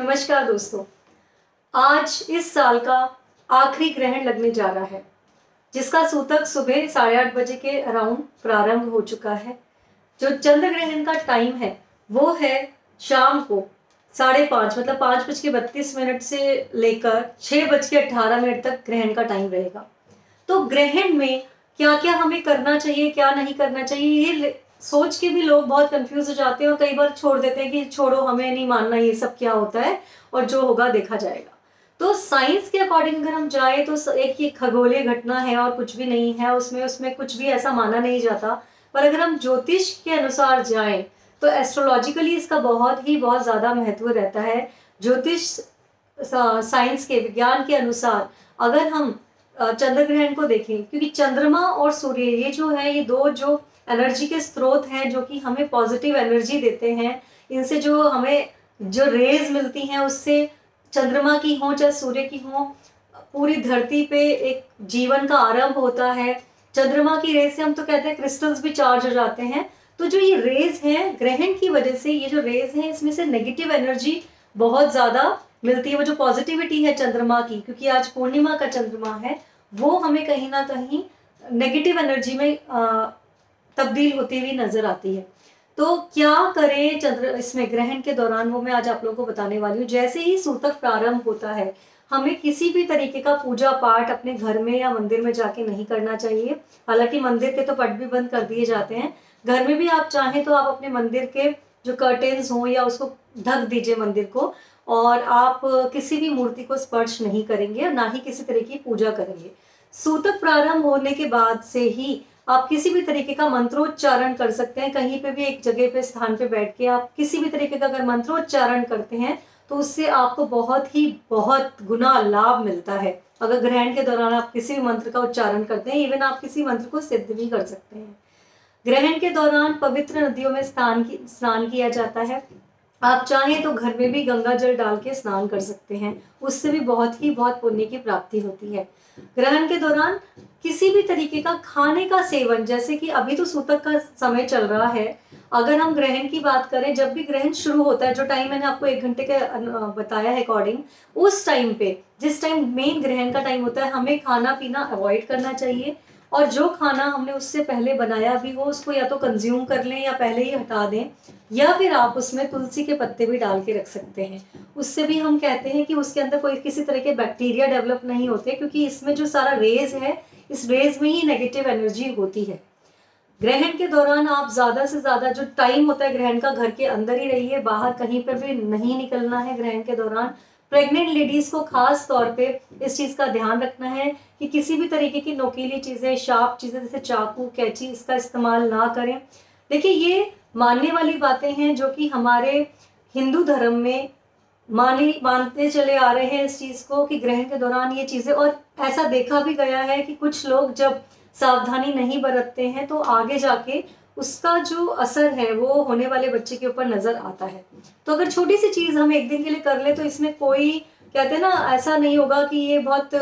नमस्कार दोस्तों। आज इस साल का आखिरी ग्रहण लगने जा रहा है, जिसका सूतक सुबह साढ़े आठ बजे के अराउंड प्रारंभ हो चुका है। जो चंद्र ग्रहण का टाइम है, वो है शाम को साढ़े पाँच मतलब पाँच बज के बत्तीस मिनट से लेकर छः बज के अट्ठारह मिनट तक ग्रहण का टाइम रहेगा। तो ग्रहण में क्या क्या हमें करना चाहिए, क्या नहीं करना चाहिए, ये सोच के भी लोग बहुत कंफ्यूज हो जाते हैं और कई बार छोड़ देते हैं कि छोड़ो, हमें नहीं मानना ये सब क्या होता है और जो होगा देखा जाएगा। तो साइंस के अकॉर्डिंग अगर हम जाए तो एक ये खगोलीय घटना है और कुछ भी नहीं है, उसमें उसमें कुछ भी ऐसा माना नहीं जाता। पर अगर हम ज्योतिष के अनुसार जाएँ तो एस्ट्रोलॉजिकली इसका बहुत ही, बहुत ज़्यादा महत्व रहता है। ज्योतिष साइंस के, विज्ञान के अनुसार अगर हम चंद्र ग्रहण को देखें, क्योंकि चंद्रमा और सूर्य, ये जो है, ये दो जो एनर्जी के स्रोत हैं, जो कि हमें पॉजिटिव एनर्जी देते हैं, इनसे जो हमें, जो रेज मिलती हैं, उससे चंद्रमा की हो चाहे सूर्य की हो, पूरी धरती पे एक जीवन का आरंभ होता है। चंद्रमा की रेज से हम तो कहते हैं क्रिस्टल्स भी चार्ज हो जाते हैं। तो जो ये रेज हैं, ग्रहण की वजह से ये जो रेज हैं, इसमें से नेगेटिव एनर्जी बहुत ज़्यादा मिलती है, वो जो पॉजिटिविटी है चंद्रमा की, क्योंकि आज पूर्णिमा का चंद्रमा है वो हमें कहीं ना कहीं नेगेटिव एनर्जी में तब्दील होती हुई नज़र आती है। तो क्या करें चंद्र, इसमें ग्रहण के दौरान, वो मैं आज आप लोगों को बताने वाली हूँ। जैसे ही सूतक प्रारंभ होता है, हमें किसी भी तरीके का पूजा पाठ अपने घर में या मंदिर में जाके नहीं करना चाहिए। हालाँकि मंदिर के तो पट भी बंद कर दिए जाते हैं। घर में भी आप चाहें तो आप अपने मंदिर के जो कर्टेन्स हों या उसको ढक दीजिए मंदिर को, और आप किसी भी मूर्ति को स्पर्श नहीं करेंगे ना ही किसी तरह की पूजा करेंगे। सूतक प्रारंभ होने के बाद से ही आप किसी भी तरीके का मंत्रोच्चारण कर सकते हैं। कहीं पे भी एक जगह पे, स्थान पे बैठ के आप किसी भी तरीके का अगर मंत्रोच्चारण करते हैं तो उससे आपको बहुत ही, बहुत गुना लाभ मिलता है। अगर ग्रहण के दौरान आप किसी भी मंत्र का उच्चारण करते हैं, इवन आप किसी मंत्र को सिद्ध भी कर सकते हैं। ग्रहण के दौरान पवित्र नदियों में स्नान की, स्नान किया जाता है। आप चाहें तो घर में भी गंगा जल डाल के स्नान कर सकते हैं। उससे भी बहुत ही, बहुत पुण्य की प्राप्ति होती है। ग्रहण के दौरान किसी भी तरीके का खाने का सेवन, जैसे कि अभी तो सूतक का समय चल रहा है। अगर हम ग्रहण की बात करें, जब भी ग्रहण शुरू होता है, जो टाइम मैंने आपको एक घंटे का बताया है अकॉर्डिंग, उस टाइम पे, जिस टाइम मेन ग्रहण का टाइम होता है, हमें खाना पीना अवॉइड करना चाहिए। और जो खाना हमने उससे पहले बनाया भी हो, उसको या तो कंज्यूम कर लें या पहले ही हटा दें, या फिर आप उसमें तुलसी के पत्ते भी डाल के रख सकते हैं। उससे भी हम कहते हैं कि उसके अंदर कोई किसी तरह के बैक्टीरिया डेवलप नहीं होते, क्योंकि इसमें जो सारा रेज है, इस रेज में ही नेगेटिव एनर्जी होती है। ग्रहण के दौरान आप ज़्यादा से ज़्यादा जो टाइम होता है, ग्रहण का घर के अंदर ही रहिए, बाहर कहीं पर भी नहीं निकलना है ग्रहण के दौरान प्रेग्नेंट लेडीज़ को खास तौर पे इस चीज़ का ध्यान रखना है कि किसी भी तरीके की नोकीली चीज़ें, शार्प चीज़ें, जैसे चाकू, कैची, इसका इस्तेमाल ना करें। देखिए, ये मानने वाली बातें हैं जो कि हमारे हिंदू धर्म में मानी, मानते चले आ रहे हैं इस चीज़ को कि ग्रहण के दौरान ये चीज़ें, और ऐसा देखा भी गया है कि कुछ लोग जब सावधानी नहीं बरतते हैं तो आगे जाके उसका जो असर है वो होने वाले बच्चे के ऊपर नज़र आता है। तो अगर छोटी सी चीज़ हम एक दिन के लिए कर ले तो इसमें कोई कहते हैं ना ऐसा नहीं होगा कि ये बहुत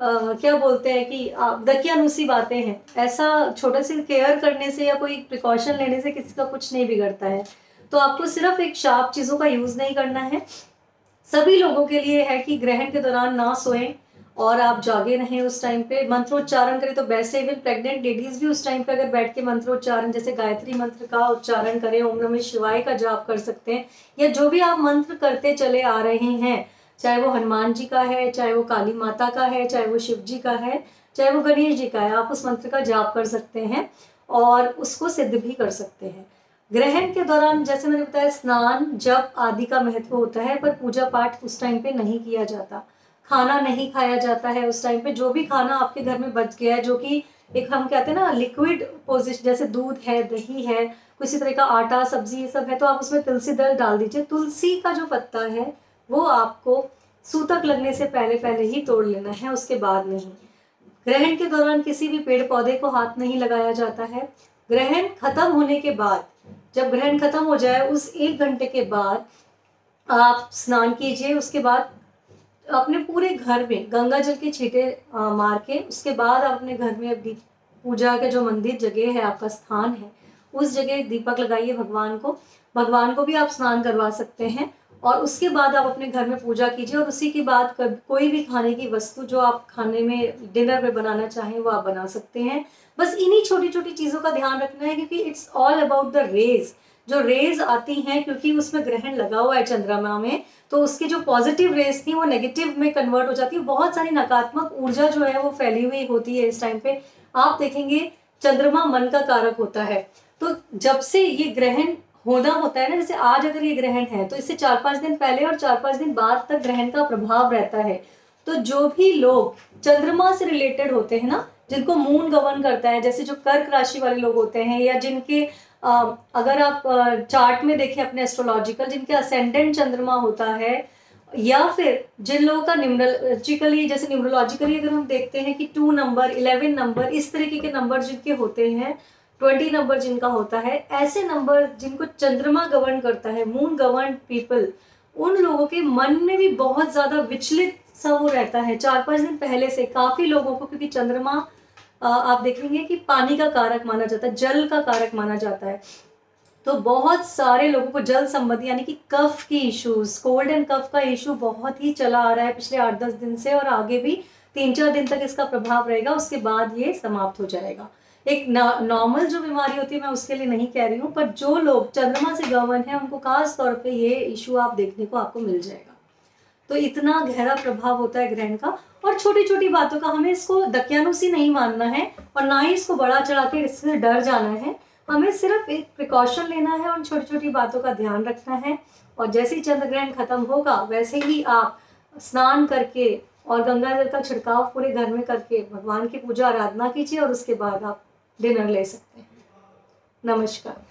आ, क्या बोलते हैं कि आप दकियानुसी बातें हैं। ऐसा छोटा सी केयर करने से या कोई प्रिकॉशन लेने से किसी का कुछ नहीं बिगड़ता है। तो आपको सिर्फ़ एक शार्प चीज़ों का यूज़ नहीं करना है। सभी लोगों के लिए है कि ग्रहण के दौरान ना सोएँ। और आप जागे रहें उस टाइम पे। मंत्रोच्चारण करें तो है। इवन प्रेग्नेंट लेडीज़ भी उस टाइम पे अगर बैठ के मंत्रोच्चारण, जैसे गायत्री मंत्र का उच्चारण करें, ओम नमः शिवाय का जाप कर सकते हैं, या जो भी आप मंत्र करते चले आ रहे हैं, चाहे वो हनुमान जी का है, चाहे वो काली माता का है, चाहे वो शिव जी का है, चाहे वो गणेश जी का है, आप उस मंत्र का जाप कर सकते हैं और उसको सिद्ध भी कर सकते हैं। ग्रहण के दौरान, जैसे मैंने बताया, स्नान, जप आदि का महत्व होता है, पर पूजा पाठ उस टाइम पे नहीं किया जाता। खाना नहीं खाया जाता है उस टाइम पे। जो भी खाना आपके घर में बच गया है, जो कि एक हम कहते हैं ना लिक्विड पोजिशन जैसे दूध है, दही है, किसी तरह का आटा, सब्ज़ी, ये सब है तो आप उसमें तुलसी दल डाल दीजिए। तुलसी का जो पत्ता है, वो आपको सूतक लगने से पहले पहले ही तोड़ लेना है, उसके बाद नहीं ग्रहण के दौरान किसी भी पेड़ पौधे को हाथ नहीं लगाया जाता है। ग्रहण खत्म होने के बाद, जब ग्रहण खत्म हो जाए, उस एक घंटे के बाद आप स्नान कीजिए, उसके बाद अपने पूरे घर में, गंगा जल के छीटे मार के, उसके बाद आप अपने घर में दीप, पूजा के जो मंदिर जगह है, आपका स्थान है, उस जगह दीपक लगाइए भगवान को। भगवान को भी आप स्नान करवा सकते हैं और उसके बाद आप अपने घर में पूजा कीजिए और उसी के बाद कोई भी खाने की वस्तु जो आप खाने में, डिनर में बनाना चाहें, वो आप बना सकते हैं। बस इन्हीं छोटी छोटी चीज़ों का ध्यान रखना है क्योंकि it's all about the rage जो रेज आती हैं, क्योंकि उसमें ग्रहण लगा हुआ है चंद्रमा में तो उसकी जो पॉजिटिव रेज थी, वो नेगेटिव में कन्वर्ट हो जाती है। बहुत सारी नकारात्मक ऊर्जा जो है, वो फैली हुई होती है इस टाइम पे। आप देखेंगे, चंद्रमा मन का कारक होता है। तो जब से ये ग्रहण होना होता है ना, जैसे आज अगर ये ग्रहण है तो इससे चार पाँच दिन पहले और चार पाँच दिन बाद तक ग्रहण का प्रभाव रहता है। तो जो भी लोग चंद्रमा से रिलेटेड होते हैं ना, जिनको मून गवर्न करता है, जैसे जो कर्क राशि वाले लोग होते हैं, या जिनके अगर आप चार्ट में देखें अपने एस्ट्रोलॉजिकल जिनके असेंडेंट चंद्रमा होता है, या फिर जिन लोगों का न्यूमरोलॉजिकली जैसे न्यूमरोलॉजिकली अगर हम देखते हैं कि टू नंबर इलेवन नंबर इस तरीके के नंबर जिनके होते हैं ट्वेंटी नंबर जिनका होता है, ऐसे नंबर जिनको चंद्रमा गवर्न करता है मून गवर्न पीपल उन लोगों के मन में भी बहुत ज़्यादा विचलित सा वो रहता है। चार पाँच दिन पहले से काफ़ी लोगों को, क्योंकि चंद्रमा आप देखेंगे कि पानी का कारक माना जाता है, जल का कारक माना जाता है। तो बहुत सारे लोगों को जल संबंधी यानी कि कफ की इश्यूज़ कोल्ड एंड कफ का इशू बहुत ही चला आ रहा है पिछले आठ दस दिन से और आगे भी तीन चार दिन तक इसका प्रभाव रहेगा, उसके बाद ये समाप्त हो जाएगा। एक नॉर्मल जो बीमारी होती है, मैं उसके लिए नहीं कह रही हूँ, पर जो लोग चंद्रमा से गवन है, उनको खास तौर पे ये इशू आप देखने को आपको मिल जाएगा। तो इतना गहरा प्रभाव होता है ग्रहण का और छोटी छोटी बातों का हमें इसको दकियानुसी नहीं मानना है और ना ही इसको बड़ा चढ़ा के इससे डर जाना है। हमें सिर्फ़ एक प्रिकॉशन लेना है और छोटी छोटी बातों का ध्यान रखना है और जैसे ही चंद्र ग्रहण खत्म होगा, वैसे ही आप स्नान करके और गंगा जल का छिड़काव पूरे घर में करके भगवान की पूजा, आराधना कीजिए और उसके बाद आप डिनर ले सकते हैं। नमस्कार।